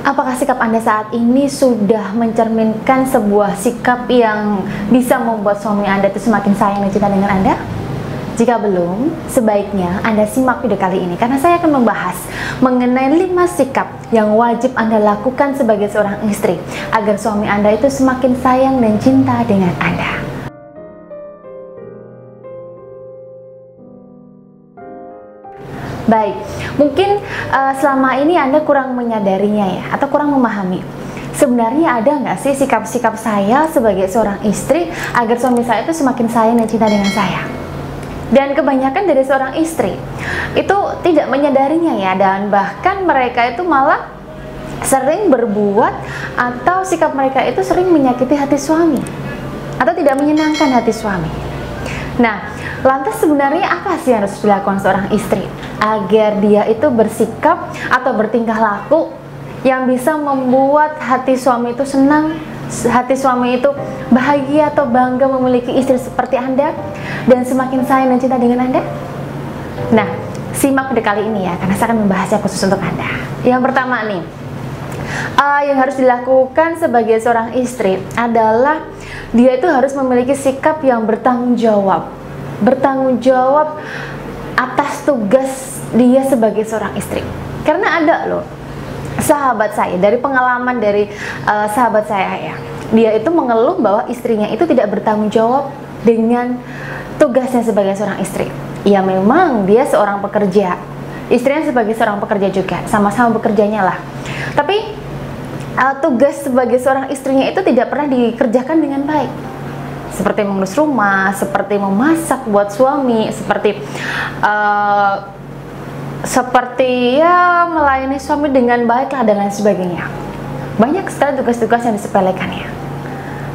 Apakah sikap Anda saat ini sudah mencerminkan sebuah sikap yang bisa membuat suami Anda itu semakin sayang dan cinta dengan Anda? Jika belum, sebaiknya Anda simak video kali ini karena saya akan membahas mengenai 5 sikap yang wajib Anda lakukan sebagai seorang istri agar suami Anda itu semakin sayang dan cinta dengan Anda. Baik, mungkin uh, selama ini Anda kurang menyadarinya ya, atau kurang memahami. Sebenarnya ada nggak sih sikap-sikap saya sebagai seorang istri agar suami saya itu semakin sayang dan cinta dengan saya? Dan kebanyakan dari seorang istri itu tidak menyadarinya ya, dan bahkan mereka itu malah sering berbuat atau sikap mereka itu sering menyakiti hati suami atau tidak menyenangkan hati suami. Nah, lantas sebenarnya apa sih yang harus dilakukan seorang istri? agar dia itu bersikap atau bertingkah laku yang bisa membuat hati suami itu senang, hati suami itu bahagia atau bangga memiliki istri seperti Anda dan semakin sayang dan cinta dengan Anda? Nah, simak video kali ini ya, karena saya akan membahasnya khusus untuk Anda. Yang pertama nih, uh, yang harus dilakukan sebagai seorang istri adalah dia itu harus memiliki sikap yang bertanggung jawab. Bertanggung jawab atas tugas dia sebagai seorang istri. Karena ada loh sahabat saya dari pengalaman dari uh, sahabat saya ya. Dia itu mengeluh bahwa istrinya itu tidak bertanggung jawab dengan tugasnya sebagai seorang istri. Ya memang dia seorang pekerja. Istrinya sebagai seorang pekerja juga sama-sama bekerjanya lah. Tapi uh, tugas sebagai seorang istrinya itu tidak pernah dikerjakan dengan baik seperti mengurus rumah, seperti memasak buat suami, seperti uh, seperti ya melayani suami dengan baik lah dan lain sebagainya. Banyak sekali tugas-tugas yang disepelekannya.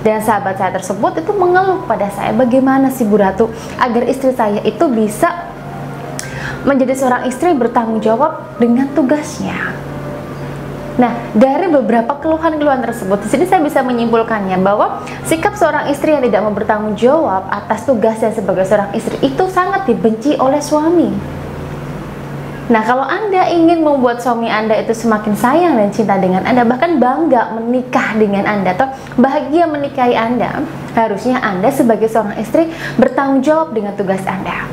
Dan sahabat saya tersebut itu mengeluh pada saya bagaimana sih Bu Ratu agar istri saya itu bisa menjadi seorang istri bertanggung jawab dengan tugasnya. Nah, dari beberapa keluhan-keluhan tersebut, di sini saya bisa menyimpulkannya bahwa sikap seorang istri yang tidak mau bertanggung jawab atas tugasnya sebagai seorang istri itu sangat dibenci oleh suami Nah, kalau Anda ingin membuat suami Anda itu semakin sayang dan cinta dengan Anda, bahkan bangga menikah dengan Anda atau bahagia menikahi Anda, harusnya Anda sebagai seorang istri bertanggung jawab dengan tugas Anda.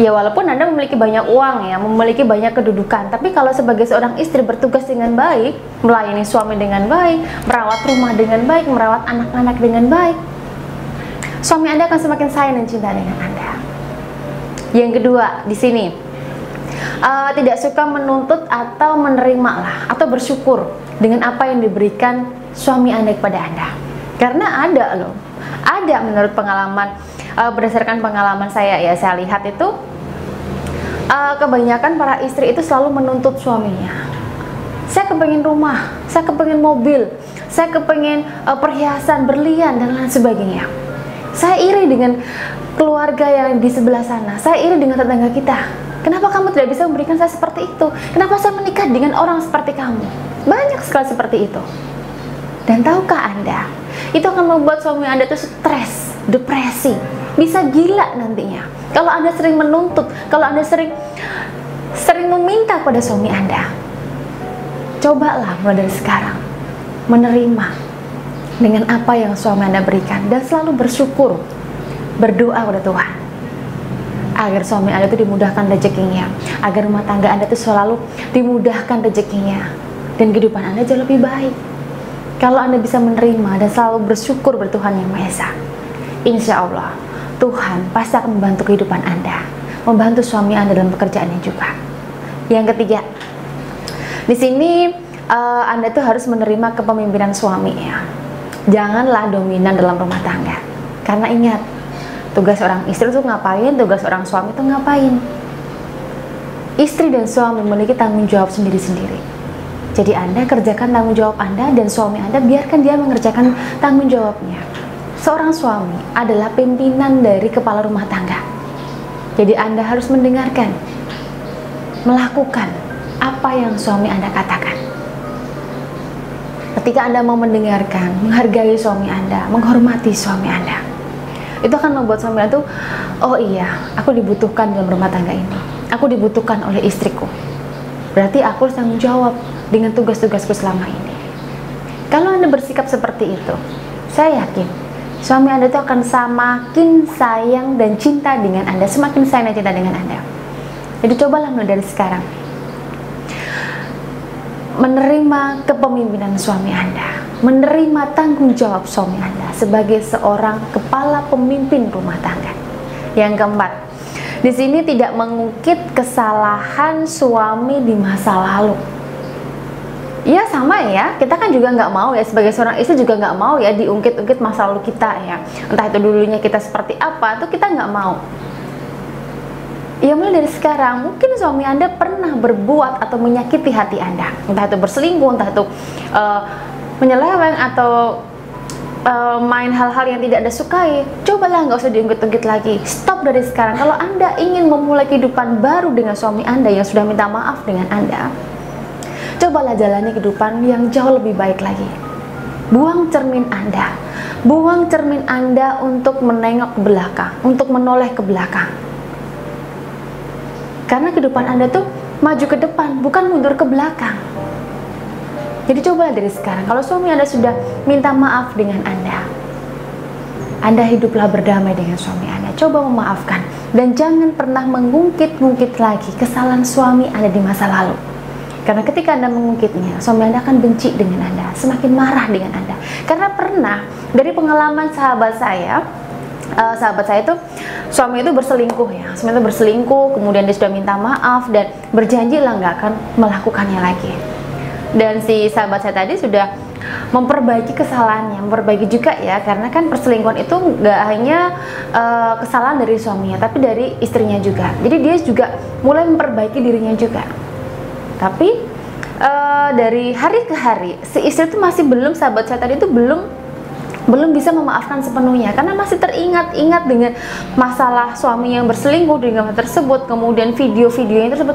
Ya walaupun Anda memiliki banyak uang ya, memiliki banyak kedudukan, tapi kalau sebagai seorang istri bertugas dengan baik, melayani suami dengan baik, merawat rumah dengan baik, merawat anak-anak dengan baik, suami Anda akan semakin sayang dan cinta dengan Anda. Yang kedua, di sini uh, tidak suka menuntut atau menerima lah atau bersyukur dengan apa yang diberikan suami anda kepada anda karena ada loh ada menurut pengalaman uh, berdasarkan pengalaman saya ya saya lihat itu uh, kebanyakan para istri itu selalu menuntut suaminya saya kepengen rumah saya kepengen mobil saya kepengen uh, perhiasan berlian dan lain sebagainya saya iri dengan keluarga yang di sebelah sana saya iri dengan tetangga kita Kenapa kamu tidak bisa memberikan saya seperti itu? Kenapa saya menikah dengan orang seperti kamu? Banyak sekali seperti itu. Dan tahukah Anda, itu akan membuat suami Anda itu stres, depresi, bisa gila nantinya. Kalau Anda sering menuntut, kalau Anda sering sering meminta pada suami Anda. Cobalah mulai dari sekarang menerima dengan apa yang suami Anda berikan dan selalu bersyukur, berdoa kepada Tuhan agar suami Anda itu dimudahkan rezekinya, agar rumah tangga Anda itu selalu dimudahkan rezekinya dan kehidupan Anda jauh lebih baik. Kalau Anda bisa menerima dan selalu bersyukur bertuhan Yang Maha Esa, insya Allah Tuhan pasti akan membantu kehidupan Anda, membantu suami Anda dalam pekerjaannya juga. Yang ketiga, di sini uh, Anda tuh harus menerima kepemimpinan suami ya. Janganlah dominan dalam rumah tangga. Karena ingat, tugas orang istri itu ngapain tugas orang suami itu ngapain istri dan suami memiliki tanggung jawab sendiri-sendiri jadi anda kerjakan tanggung jawab anda dan suami anda biarkan dia mengerjakan tanggung jawabnya. Seorang suami adalah pimpinan dari kepala rumah tangga. Jadi anda harus mendengarkan melakukan apa yang suami anda katakan. Ketika anda mau mendengarkan menghargai suami anda menghormati suami anda itu akan membuat suami itu oh iya aku dibutuhkan dalam rumah tangga ini. Aku dibutuhkan oleh istriku. Berarti aku harus tanggung jawab dengan tugas-tugasku selama ini. Kalau Anda bersikap seperti itu, saya yakin suami Anda itu akan semakin sayang dan cinta dengan Anda, semakin sayang dan cinta dengan Anda. Jadi cobalah mulai dari sekarang menerima kepemimpinan suami Anda, menerima tanggung jawab suami Anda sebagai seorang kepala pemimpin rumah tangga. Yang keempat, di sini tidak mengungkit kesalahan suami di masa lalu. Ya sama ya, kita kan juga nggak mau ya sebagai seorang istri juga nggak mau ya diungkit-ungkit masa lalu kita ya. Entah itu dulunya kita seperti apa, itu kita nggak mau. Ya mulai dari sekarang mungkin suami anda pernah berbuat atau menyakiti hati anda. Entah itu berselingkuh entah itu uh, menyeleweng atau uh, main hal-hal yang tidak anda sukai. Cobalah nggak usah diungkit-ungkit lagi. Stop dari sekarang. Kalau anda ingin memulai kehidupan baru dengan suami anda yang sudah minta maaf dengan anda cobalah jalani kehidupan yang jauh lebih baik lagi buang cermin anda buang cermin anda untuk menengok ke belakang untuk menoleh ke belakang karena kehidupan Anda tuh maju ke depan, bukan mundur ke belakang. Jadi coba dari sekarang, kalau suami Anda sudah minta maaf dengan Anda, Anda hiduplah berdamai dengan suami Anda. Coba memaafkan dan jangan pernah mengungkit-ungkit lagi kesalahan suami Anda di masa lalu. Karena ketika Anda mengungkitnya, suami Anda akan benci dengan Anda, semakin marah dengan Anda. Karena pernah dari pengalaman sahabat saya, uh, sahabat saya itu suami itu berselingkuh ya. Suami itu berselingkuh kemudian dia sudah minta maaf dan berjanji lah nggak akan melakukannya lagi. Dan si sahabat saya tadi sudah memperbaiki kesalahannya memperbaiki juga ya karena kan perselingkuhan itu nggak hanya uh, kesalahan dari suaminya tapi dari istrinya juga. Jadi dia juga mulai memperbaiki dirinya juga tapi uh, dari hari ke hari si istri itu masih belum sahabat saya tadi itu belum belum bisa memaafkan sepenuhnya. Karena masih teringat-ingat dengan masalah suami yang berselingkuh dengan tersebut kemudian video-video yang tersebut.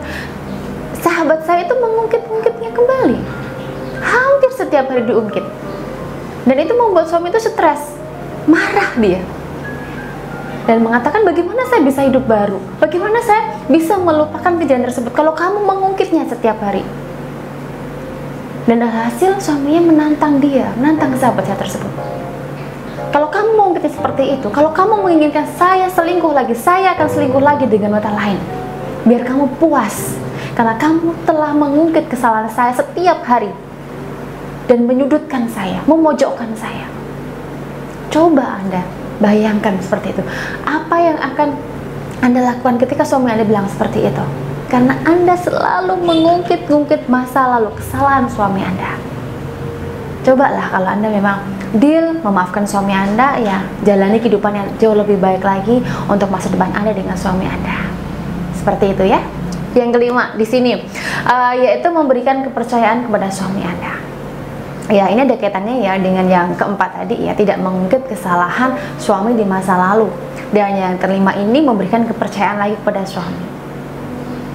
Sahabat saya itu mengungkit-ungkitnya kembali. Hampir setiap hari diungkit. Dan itu membuat suami itu stres. Marah dia dan mengatakan bagaimana saya bisa hidup baru bagaimana saya bisa melupakan kejadian tersebut kalau kamu mengungkitnya setiap hari dan hasil suaminya menantang dia menantang sahabat saya tersebut kalau kamu kita seperti itu, kalau kamu menginginkan saya selingkuh lagi, saya akan selingkuh lagi dengan mata lain. Biar kamu puas, karena kamu telah mengungkit kesalahan saya setiap hari dan menyudutkan saya, memojokkan saya. Coba Anda bayangkan seperti itu. Apa yang akan Anda lakukan ketika suami Anda bilang seperti itu? Karena Anda selalu mengungkit-ungkit masa lalu kesalahan suami Anda. Cobalah kalau Anda memang deal memaafkan suami Anda ya jalani kehidupan yang jauh lebih baik lagi untuk masa depan Anda dengan suami Anda seperti itu ya yang kelima di sini uh, yaitu memberikan kepercayaan kepada suami Anda ya ini ada kaitannya ya dengan yang keempat tadi ya tidak mengungkit kesalahan suami di masa lalu dan yang kelima ini memberikan kepercayaan lagi kepada suami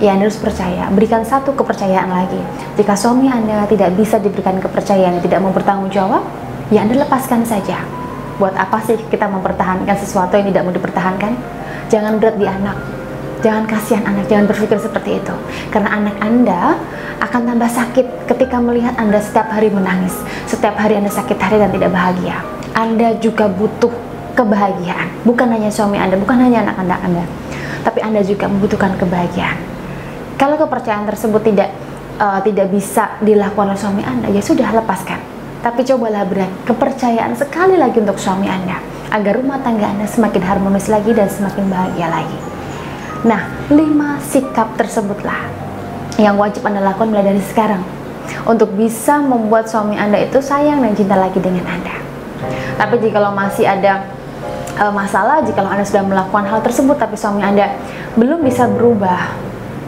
ya Anda harus percaya berikan satu kepercayaan lagi jika suami Anda tidak bisa diberikan kepercayaan tidak mau bertanggung jawab ya Anda lepaskan saja. Buat apa sih kita mempertahankan sesuatu yang tidak mau dipertahankan? Jangan berat di anak. Jangan kasihan anak, jangan berpikir seperti itu. Karena anak Anda akan tambah sakit ketika melihat Anda setiap hari menangis. Setiap hari Anda sakit hati dan tidak bahagia. Anda juga butuh kebahagiaan. Bukan hanya suami Anda, bukan hanya anak-anak Anda. Tapi Anda juga membutuhkan kebahagiaan. Kalau kepercayaan tersebut tidak uh, tidak bisa dilakukan oleh suami Anda, ya sudah lepaskan tapi cobalah beri kepercayaan sekali lagi untuk suami Anda agar rumah tangga Anda semakin harmonis lagi dan semakin bahagia lagi. Nah, lima sikap tersebutlah yang wajib Anda lakukan mulai dari sekarang untuk bisa membuat suami Anda itu sayang dan cinta lagi dengan Anda. Tapi jika masih ada uh, masalah, jika Anda sudah melakukan hal tersebut tapi suami Anda belum bisa berubah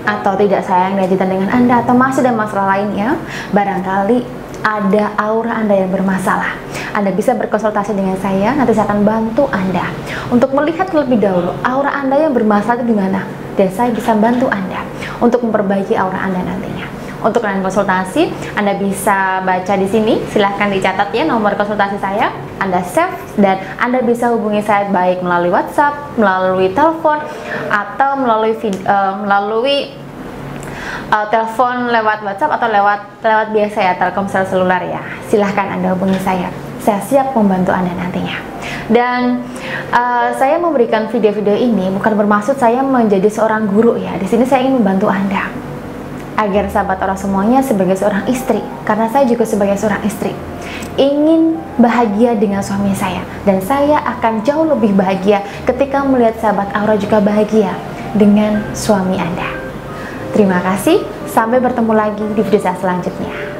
atau tidak sayang dan cinta dengan Anda atau masih ada masalah lainnya, barangkali ada aura Anda yang bermasalah. Anda bisa berkonsultasi dengan saya, nanti saya akan bantu Anda untuk melihat terlebih dahulu aura Anda yang bermasalah di mana. Dan saya bisa bantu Anda untuk memperbaiki aura Anda nantinya. Untuk kalian konsultasi, Anda bisa baca di sini. Silahkan dicatat ya nomor konsultasi saya. Anda save dan Anda bisa hubungi saya baik melalui WhatsApp, melalui telepon, atau melalui uh, melalui uh, telepon lewat WhatsApp atau lewat lewat biasa ya Telkomsel seluler ya. Silahkan anda hubungi saya. Saya siap membantu anda nantinya. Dan uh, saya memberikan video-video ini bukan bermaksud saya menjadi seorang guru ya. Di sini saya ingin membantu anda agar sahabat orang semuanya sebagai seorang istri karena saya juga sebagai seorang istri ingin bahagia dengan suami saya. Dan saya akan jauh lebih bahagia ketika melihat sahabat Aura juga bahagia dengan suami Anda. Terima kasih, sampai bertemu lagi di video saya selanjutnya.